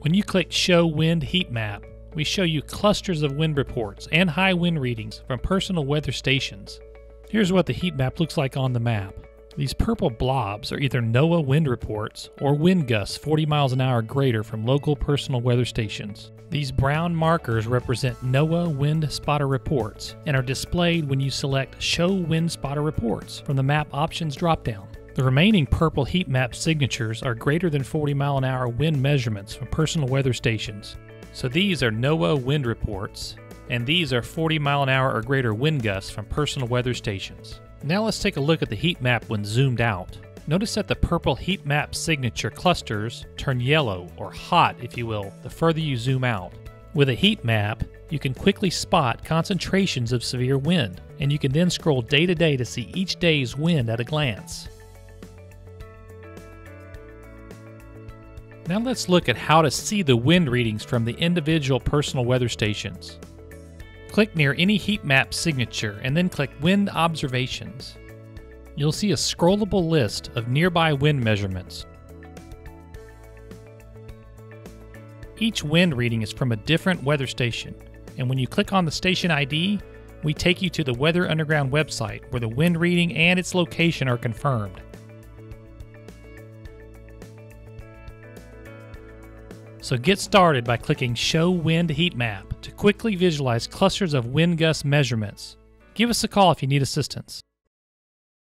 When you click Show Wind Heat Map, we show you clusters of wind reports and high wind readings from personal weather stations. Here's what the heat map looks like on the map. These purple blobs are either NOAA wind reports or wind gusts 40 miles an hour greater from local personal weather stations. These brown markers represent NOAA wind spotter reports and are displayed when you select Show Wind Spotter Reports from the Map Options dropdown. The remaining purple heat map signatures are greater than 40 mile an hour wind measurements from personal weather stations. So these are NOAA wind reports, and these are 40 mile an hour or greater wind gusts from personal weather stations. Now let's take a look at the heat map when zoomed out. Notice that the purple heat map signature clusters turn yellow, or hot if you will, the further you zoom out. With a heat map, you can quickly spot concentrations of severe wind, and you can then scroll day to day to see each day's wind at a glance. Now let's look at how to see the wind readings from the individual personal weather stations. Click near any heat map signature and then click Wind Observations. You'll see a scrollable list of nearby wind measurements. Each wind reading is from a different weather station, and when you click on the station ID, we take you to the Weather Underground website where the wind reading and its location are confirmed. So get started by clicking Show Wind Heat Map to quickly visualize clusters of wind gust measurements. Give us a call if you need assistance.